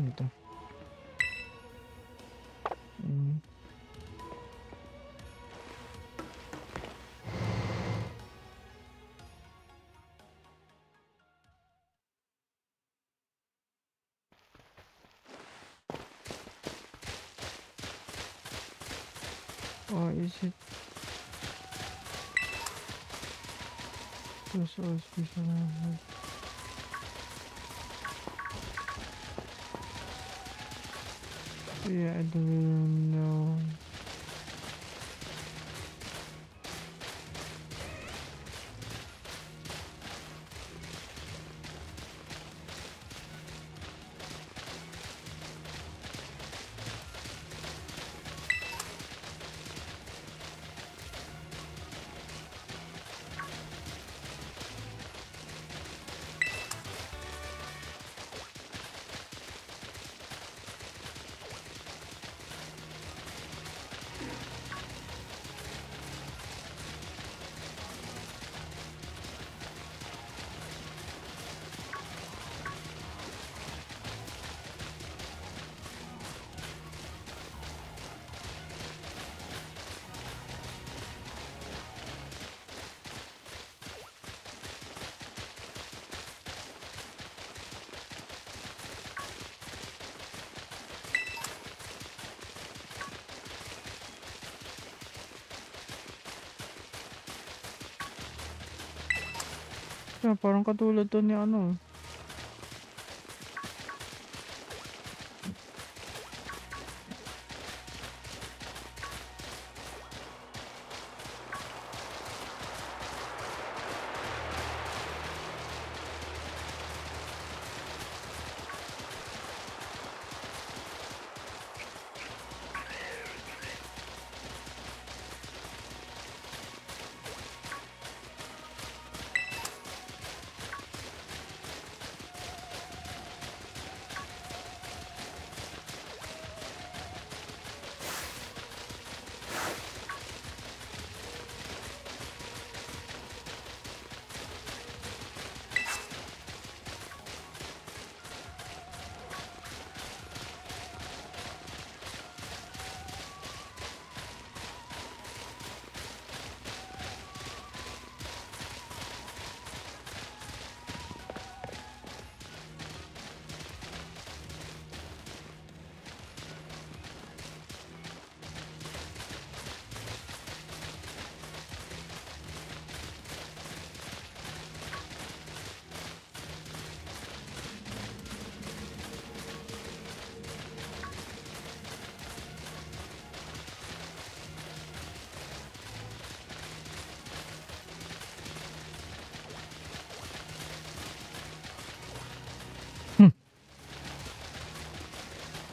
합니다. 음. 아, 이제 벌써 아쉽잖아. Yeah, I don't know. Yeah, parang katulad to ni ano.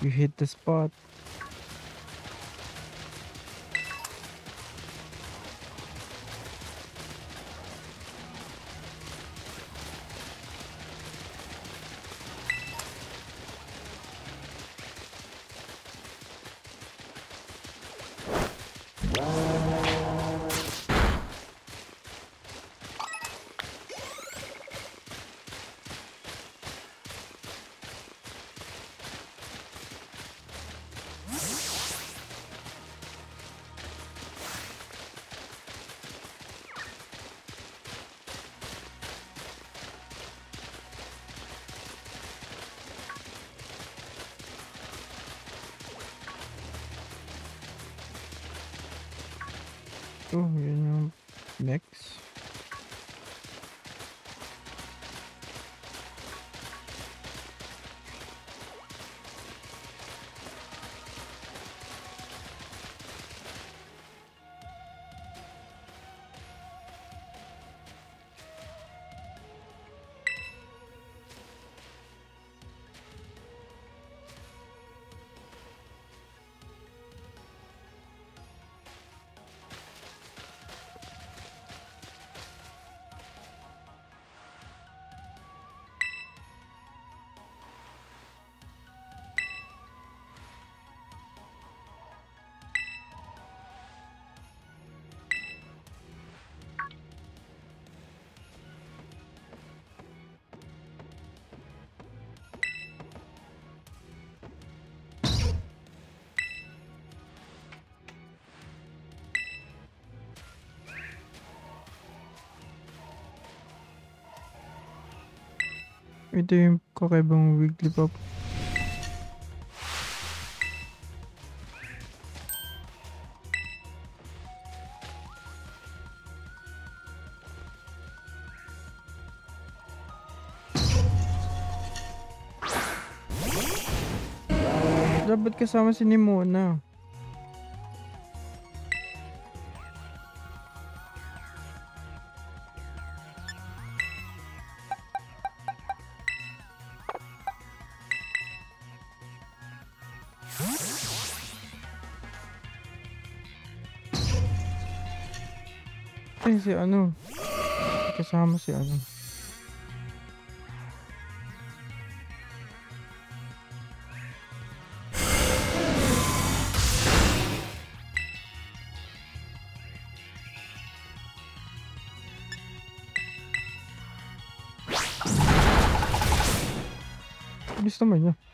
You hit the spot. mix. Ito yung kakaibang pop. Dapat kasama si Nimona. Si ano. Kasama si ano. Bilis naman niya.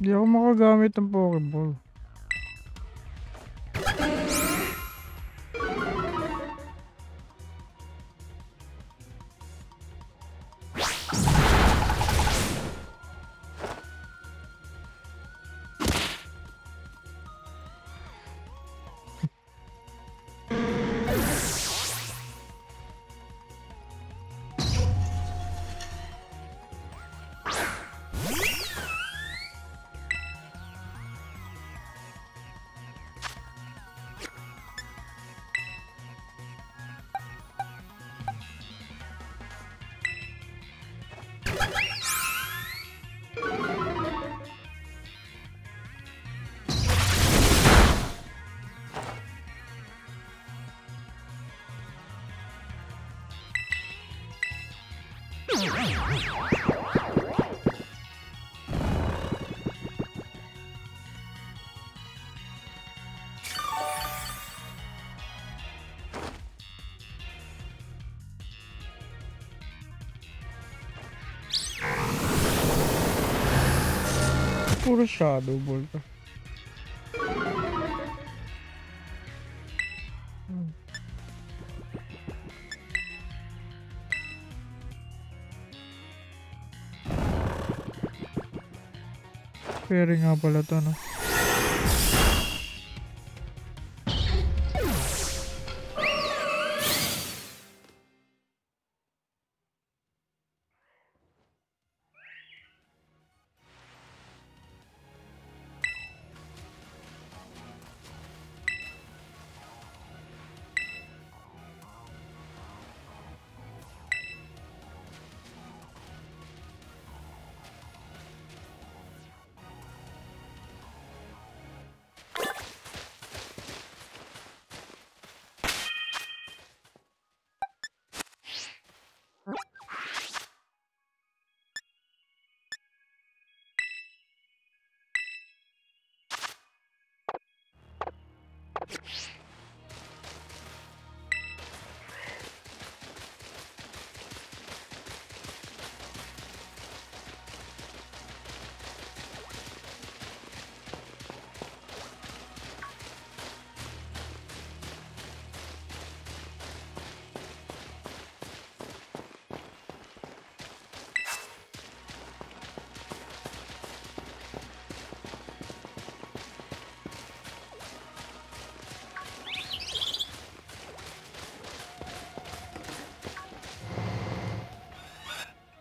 Di ako makagamit ng Pokeball. Puxado, bolsa. Pwede nga pala to, no?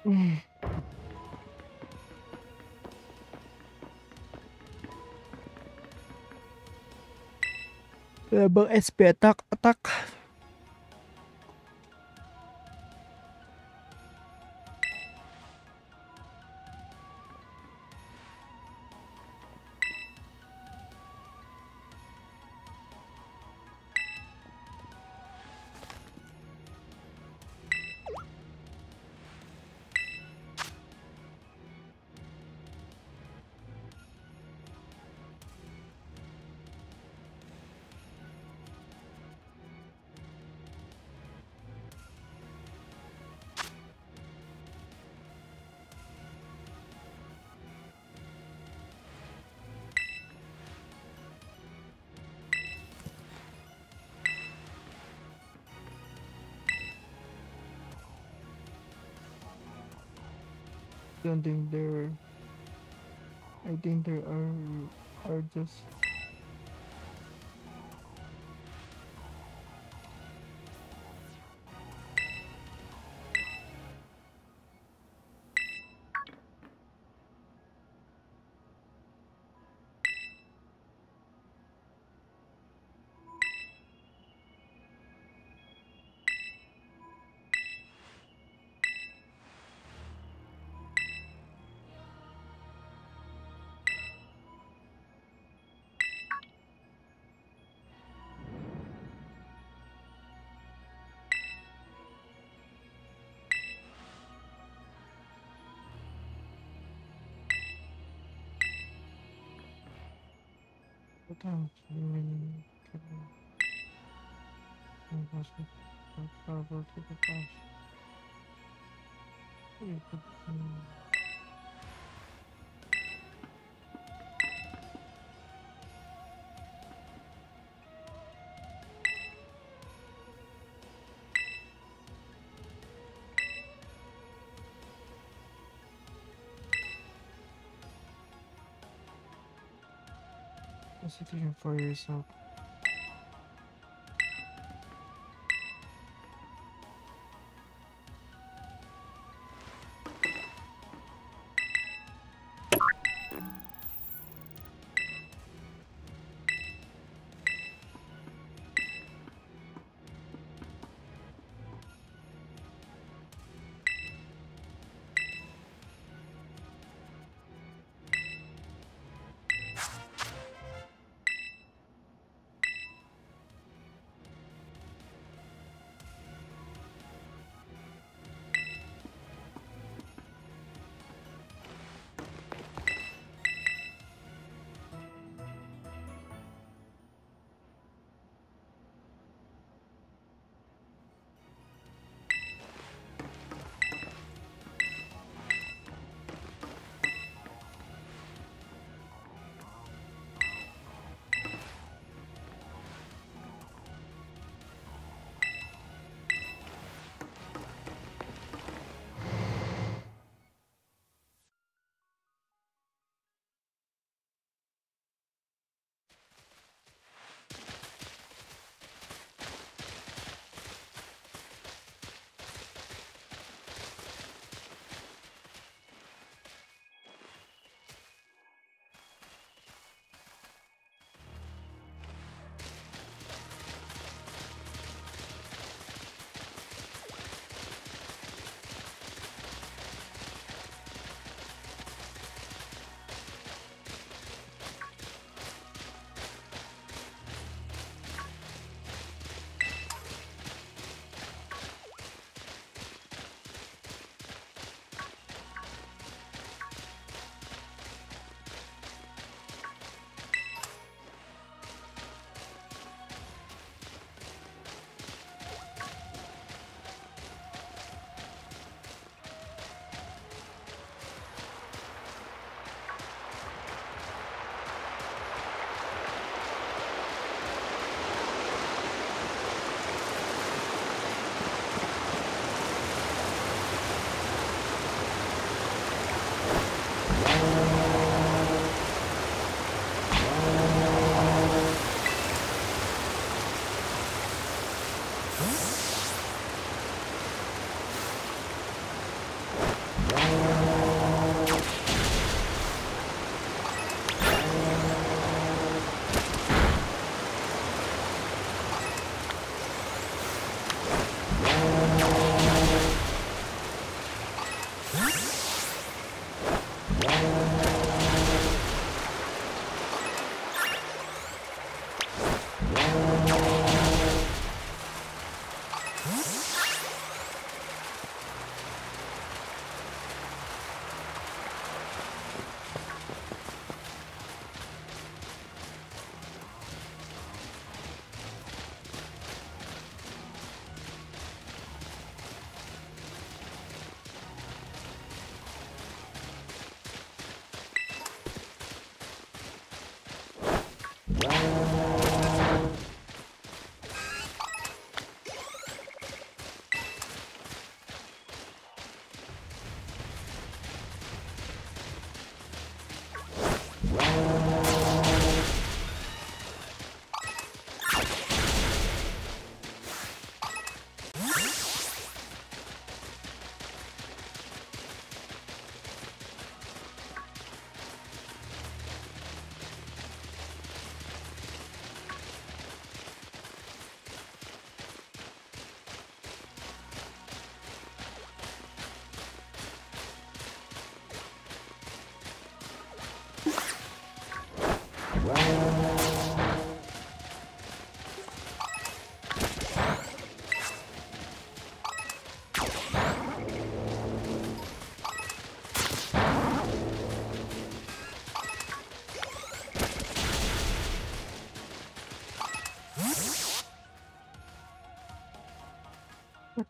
Eh, mm. Abang SP tak tak. Attack? standing there. I think there are are just Thank you. four for yourself.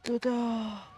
都得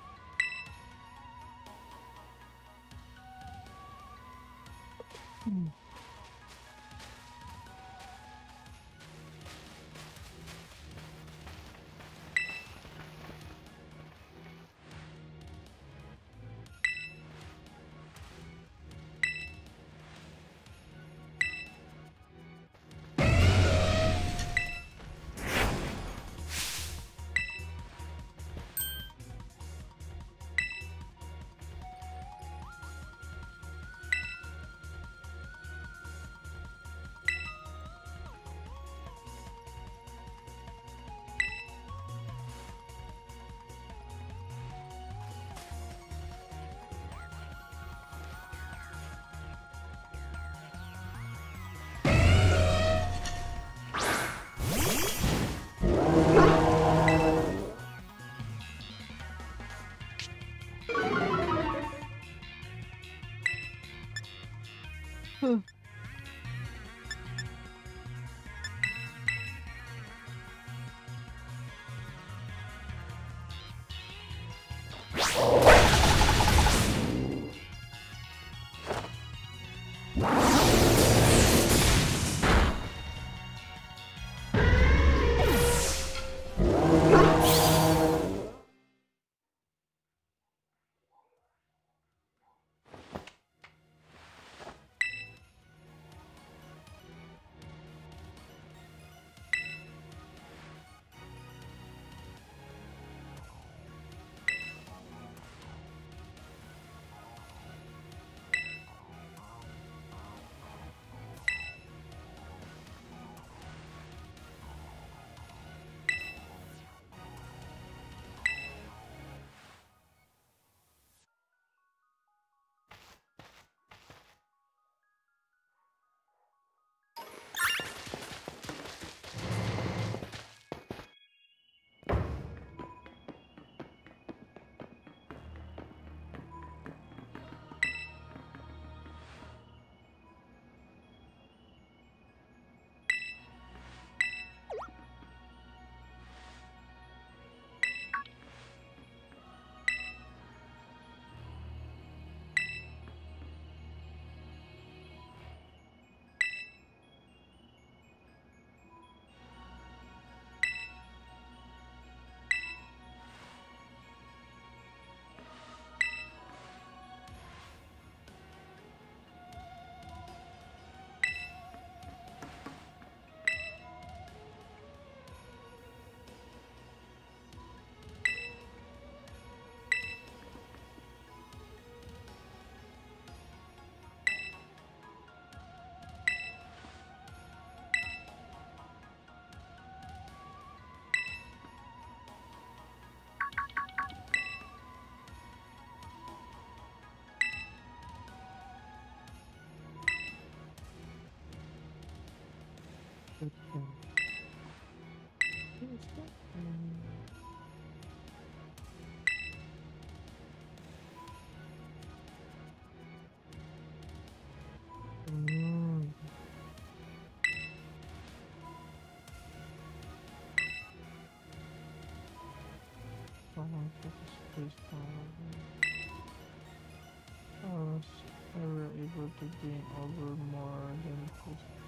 to gain over more than just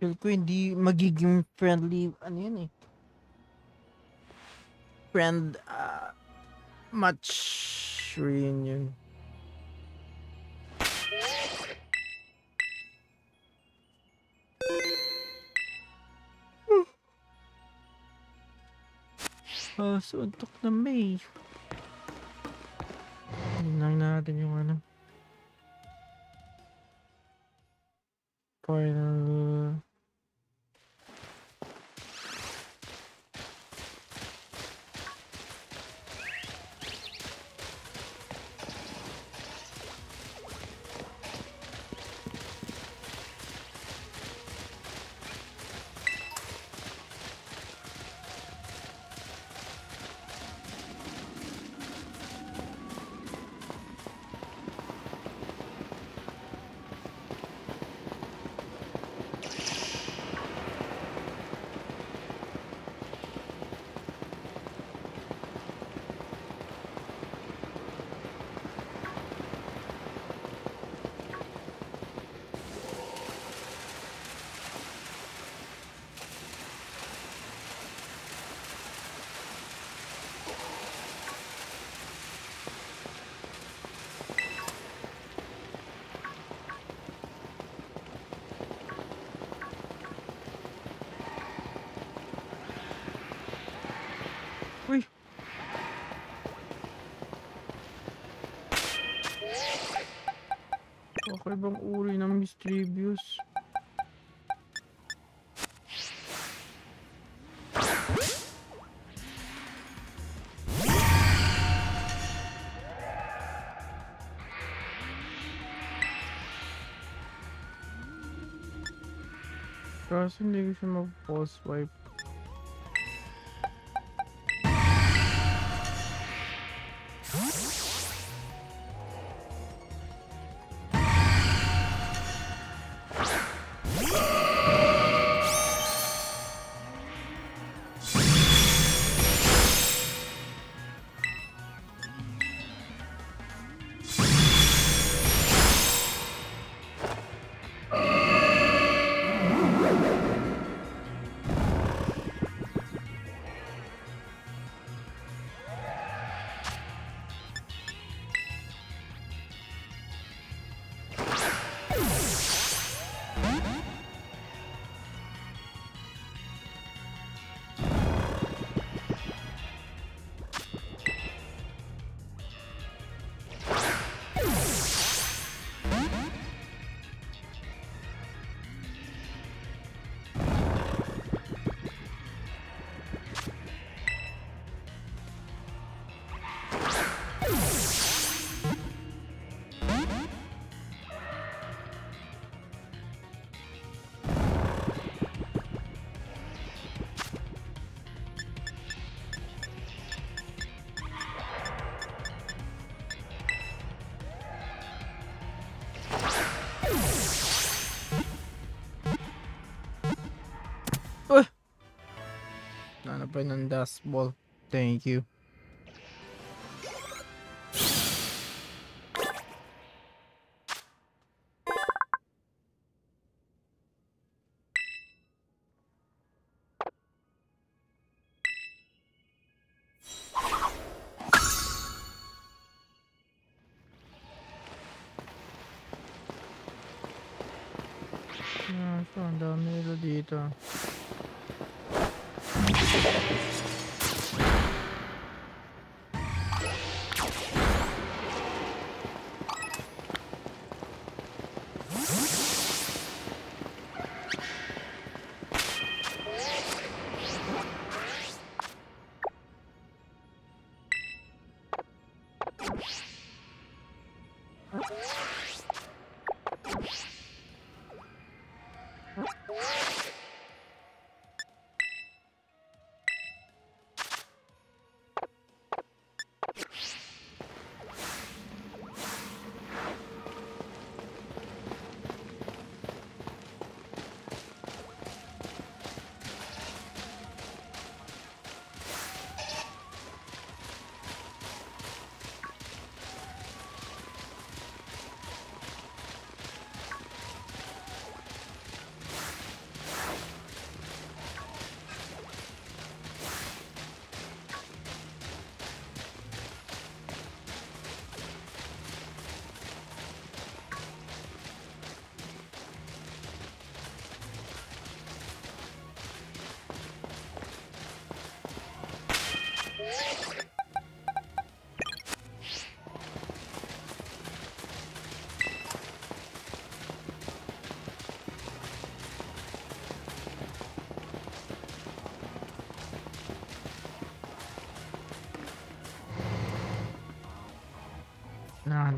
Feel ko hindi magiging friendly, ano yun eh. Friend, uh, match reunion. Oh, suntok na May. Tingnan natin yung ano. Final. Kakaibang uri ng mischievous. Kaso hindi ko siya mag-pause wipe. weapon and dust ball. Thank you. Ah, Sono andato dito. よし。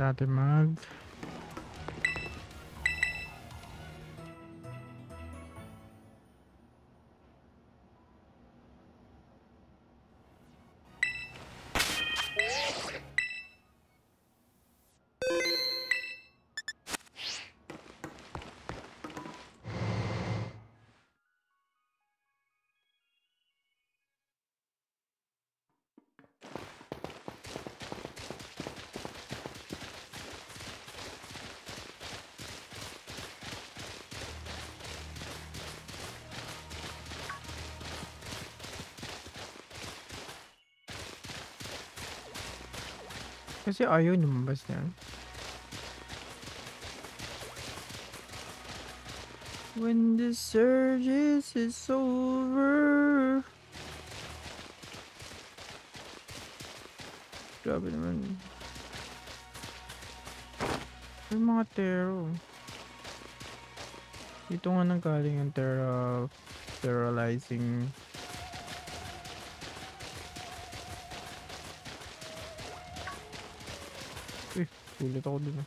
Además Kasi ayaw lumabas niyan. When the surges is over. Grabe naman. Yung mga tero. Dito nga nanggaling ang terra sterilizing Schule darüber.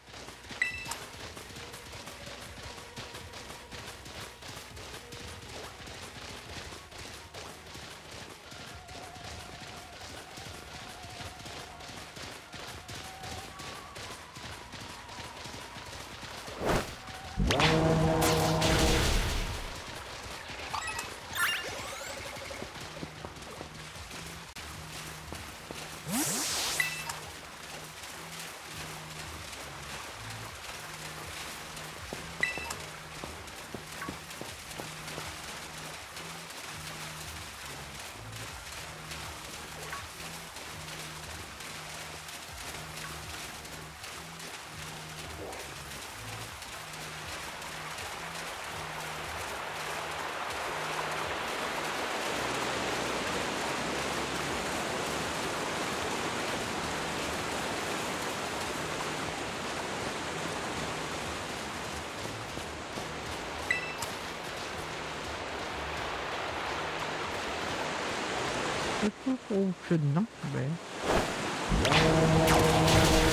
Oh, should not be.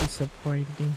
Disappointing.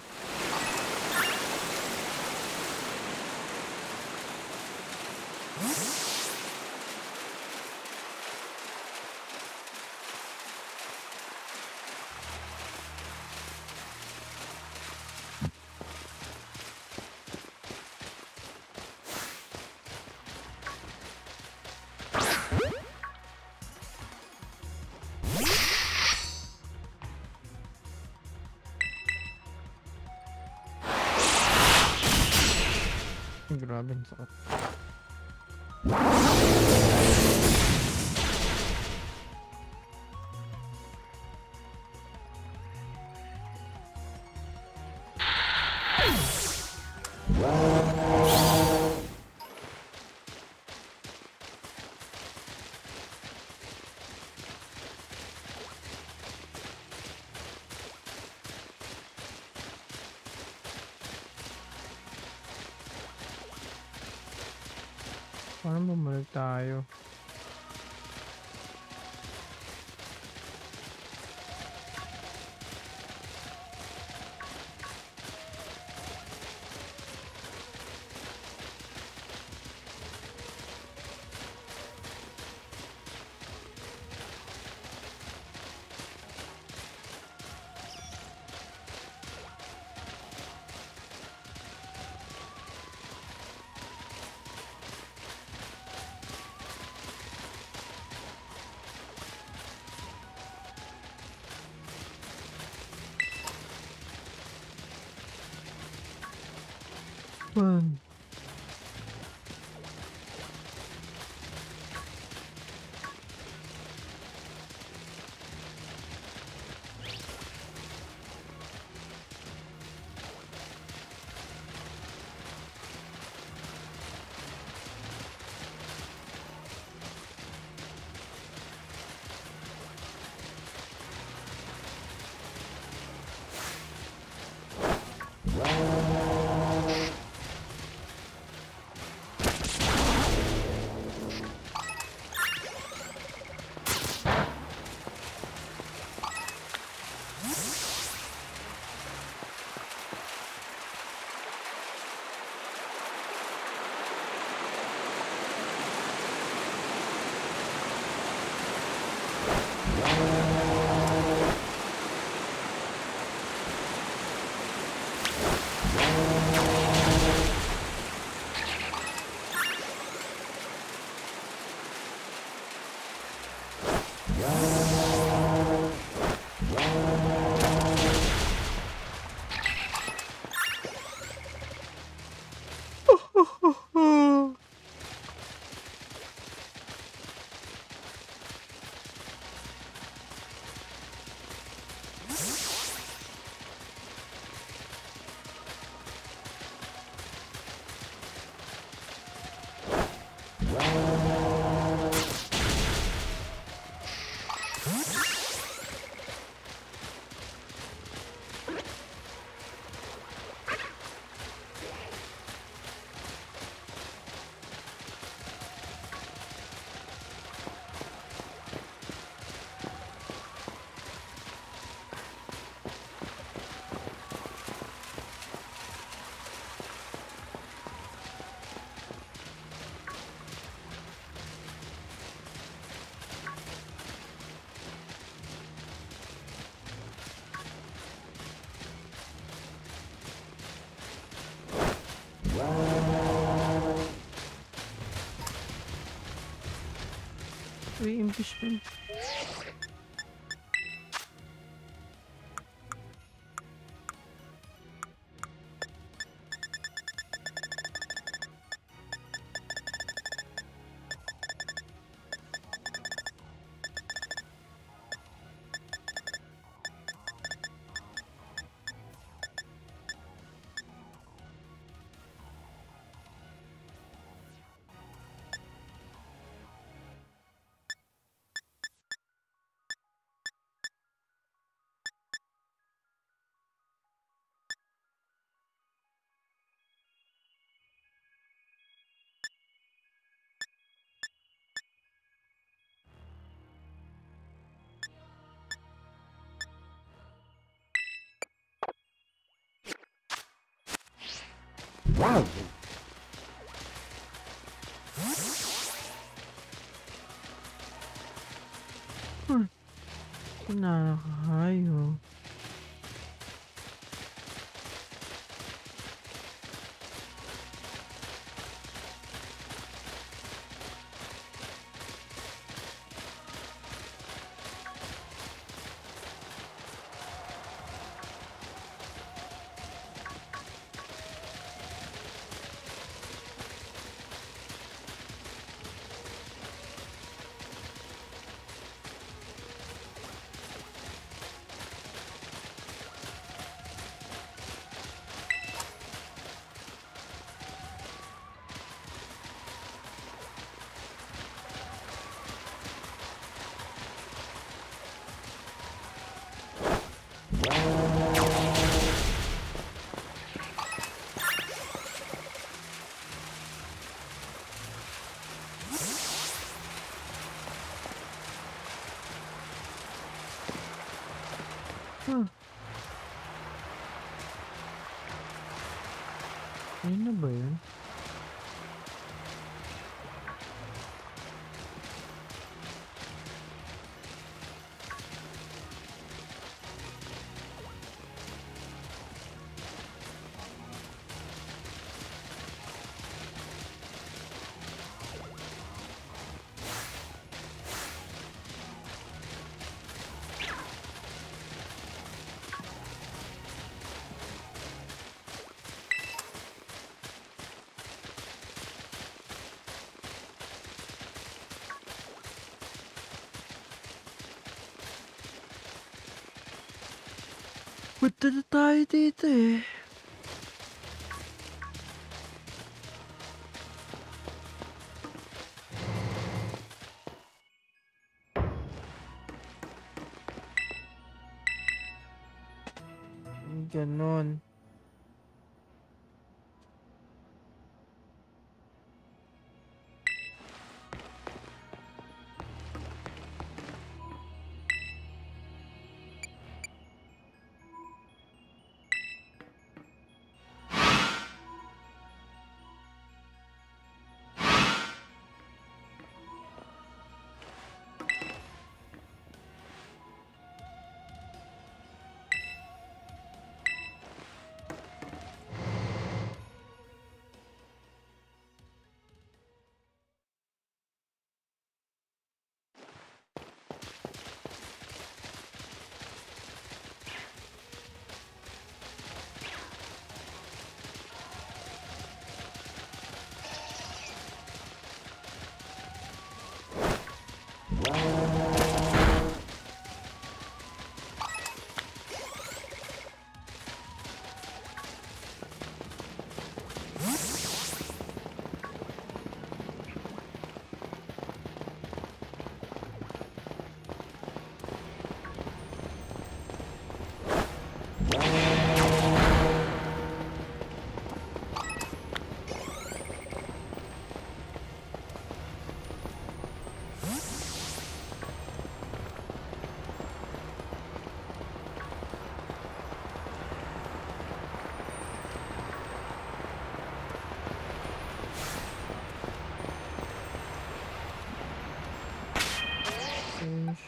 Paano bumalik tayo? wie ihn bestimmt. Connard. Na ba yun? Punta na tayo dito eh.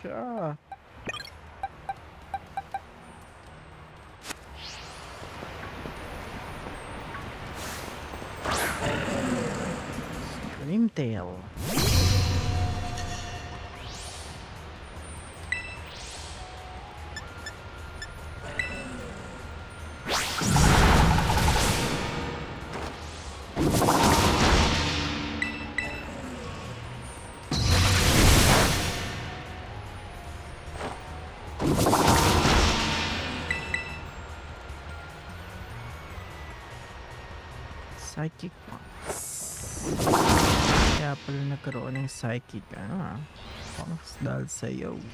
car. Screamtail. Psychic Box. Kaya pala nagkaroon ng psychic ano ah. Box dahil sa'yo. No,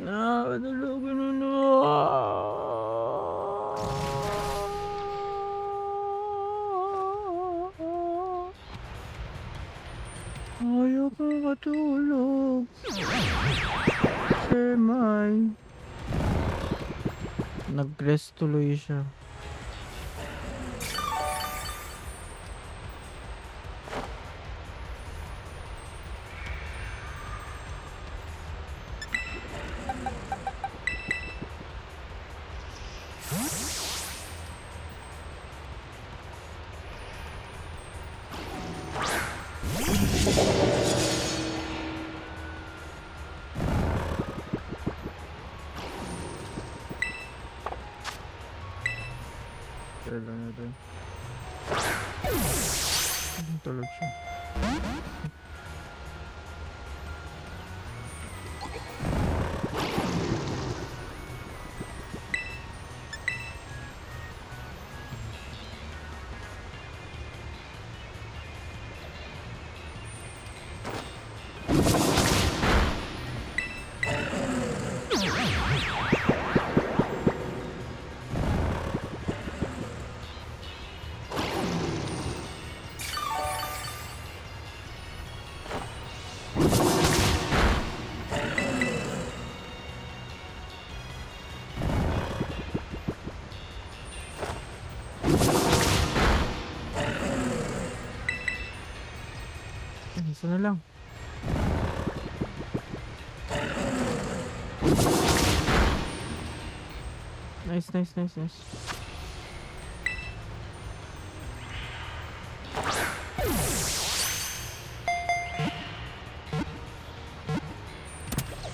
Na, tulogin mo na. Ayaw ko matulog. Nag-rest tuloy siya. Nice, nice, nice, nice.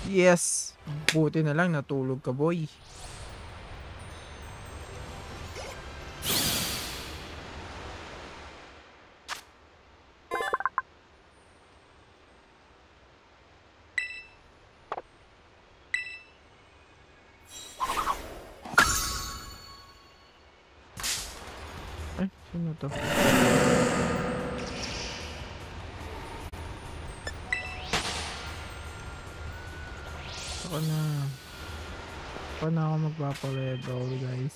Yes! Buti na lang natulog ka, boy. Na ako magpapalevel, guys.